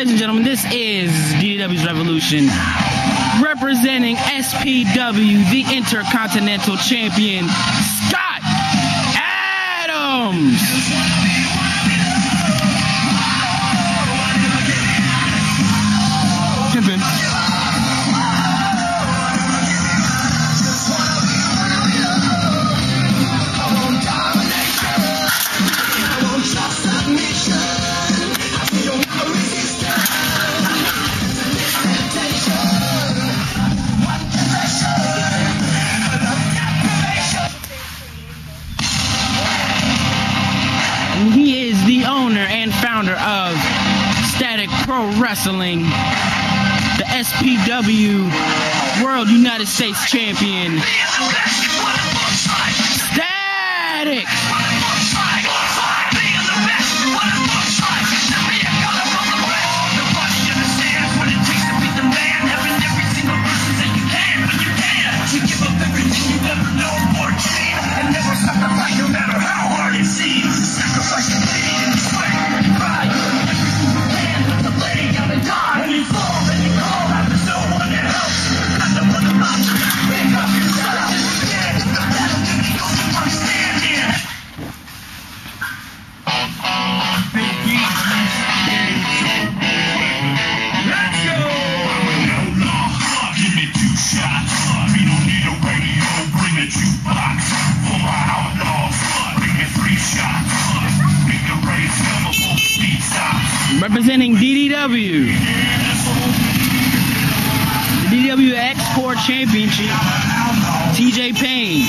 Ladies and gentlemen, this is DDW's Revolution. Representing SPW, the Intercontinental Champion, Scott Adams. Wrestling, the SPW World United States Champion. DDW. The DDW X Core Championship. TJ Payne.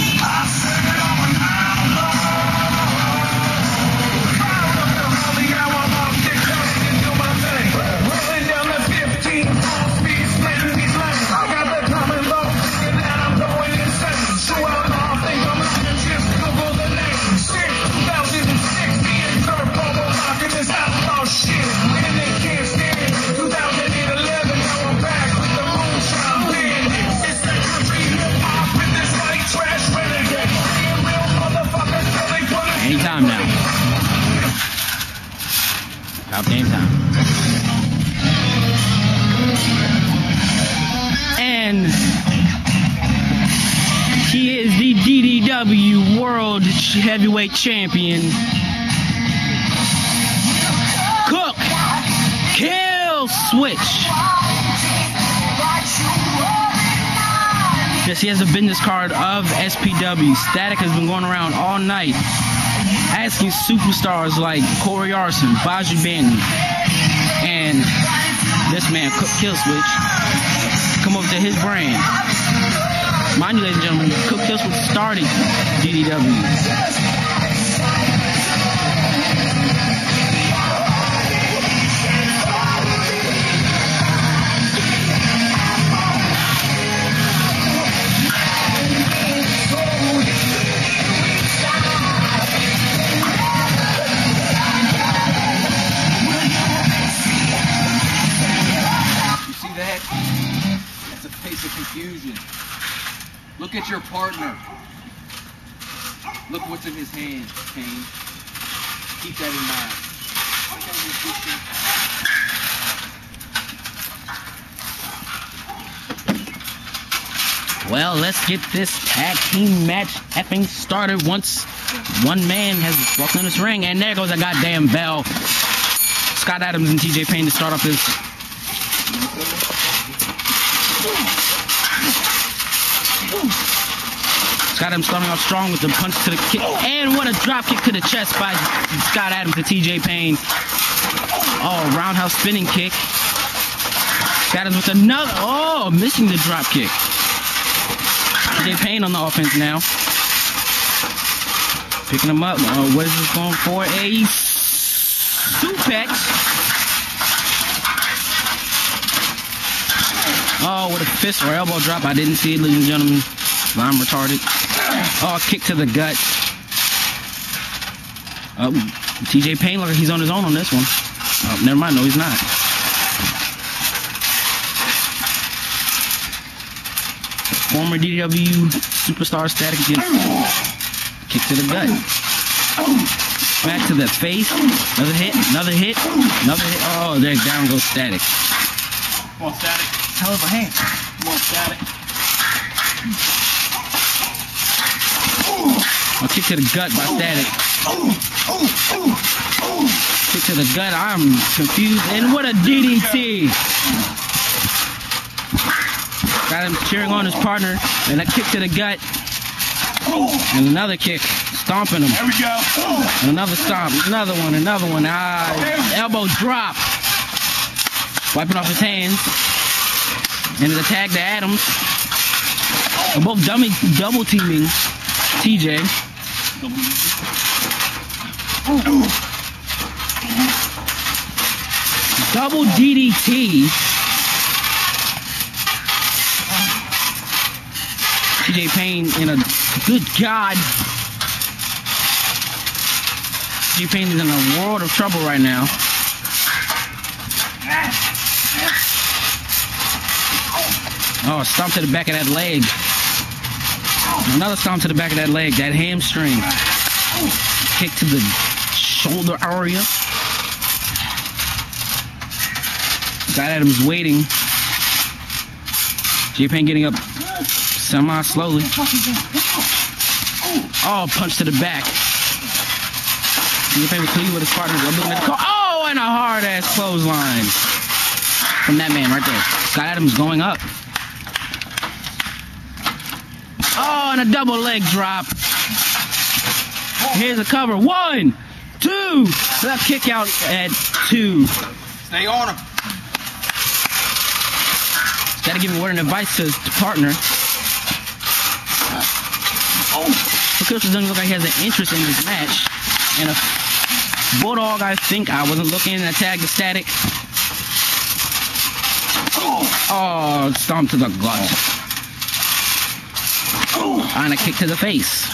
Now. About game time. And he is the DDW World Heavyweight Champion. Cook Kill Switch. Yes, he has a business card of SPW. Static has been going around all night asking superstars like Corey Arson, Baji Banton, and this man, Cook Kill Switch, come over to his brand. Mind you, ladies and gentlemen, Cook Killswitch started DDW. Partner. Look what's in his hand, Kane. Keep that in mind. Well, let's get this tag team match effing started once one man has walked in this ring. And there goes a goddamn bell. Scott Adams and TJ Payne to start off this. Scott him starting off strong with the punch to the kick. And what a drop kick to the chest by Scott Adams to TJ Payne. Oh, roundhouse spinning kick. Scott Adams with another. Oh, missing the drop kick. TJ Payne on the offense now. Picking him up. Uh, what is this going for? A suplex. Oh, what a fist or elbow drop. I didn't see it, ladies and gentlemen. I'm retarded. Oh, kick to the gut. Oh, TJ Payne, look, he's on his own on this one. Oh, never mind. No, he's not. Former DW superstar static against kick to the gut. Back to the face. Another hit. Another hit. Another hit. Oh, there down goes static. Come on, static. Hell of a hand. Come on, static. A kick to the gut by static. Kick to the gut. I'm confused. And what a DDT. Got him cheering on his partner. And a kick to the gut. And another kick. Stomping him. There we go. And another stomp. Another one. Another one. Ah, elbow drop. Wiping off his hands. And it's a tag to Adams. They're both dummy, double teaming TJ. Double DDT. TJ Payne in a good God. TJ Payne is in a world of trouble right now. Oh, stomp to the back of that leg. Another stomp to the back of that leg, that hamstring. Kick to the shoulder area. Got Adams waiting. J Payne getting up semi slowly. Oh, punch to the back. J Payne with his partner. Oh, and a hard ass clothesline from that man right there. Scott Adams going up. Oh, and a double leg drop. Here's a cover. One, two. Left kick out at two. Stay on him. Got to give a word of advice to his partner. Oh, because it doesn't look like he has an interest in this match. And a Bulldog, I think I wasn't looking at tag the static. Oh, stomp to the gut. And a kick to the face.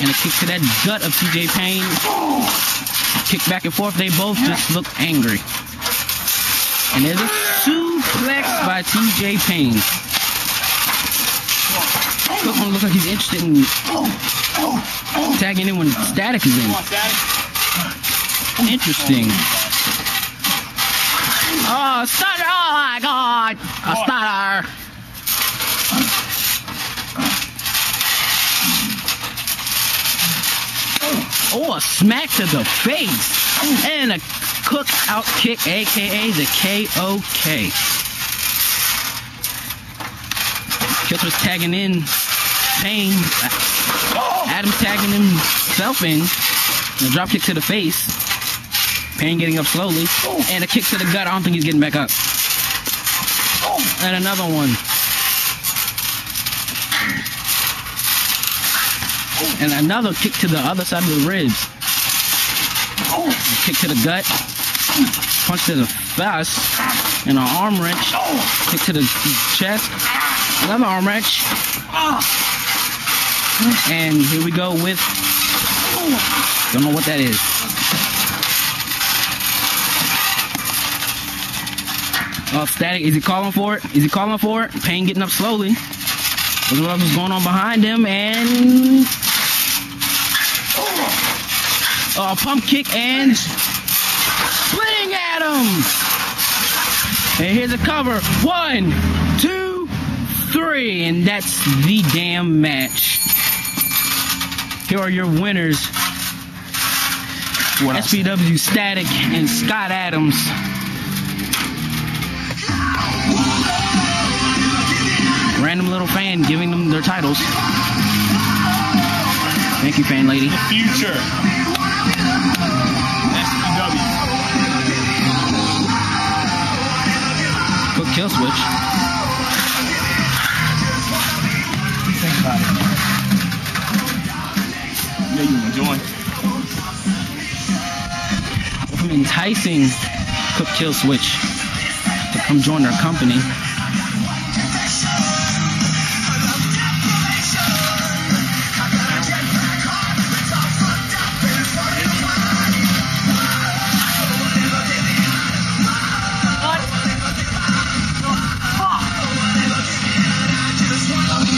And a kick to that gut of TJ Payne. Kick back and forth. They both just look angry. And there's a suplex by TJ Payne. Doesn't look like he's interested in tagging in when Static is in. Interesting. Oh, stutter! Oh my god! A stutter! Oh, a smack to the face! And a cook out kick, aka the KOK. Kiss tagging in Payne. Adams tagging himself in. And a drop kick to the face. Payne getting up slowly. And a kick to the gut. I don't think he's getting back up. And another one. And another kick to the other side of the ribs. Kick to the gut. Punch to the face. And an arm wrench. Kick to the chest. Another arm wrench. And here we go with. Don't know what that is. Oh, static. Is he calling for it? Is he calling for it? Payne getting up slowly. Look at what's going on behind him. And. Oh, pump kick and. Splitting at him. And here's a cover. One, two, three. And that's the damn match. Here are your winners. What? SPW Static and Scott Adams. Random little fan giving them their titles. Thank you, fan lady. The Future. Kill switch. Think about it. Yeah, you enjoy. An enticing Cook kill switch to come join our company.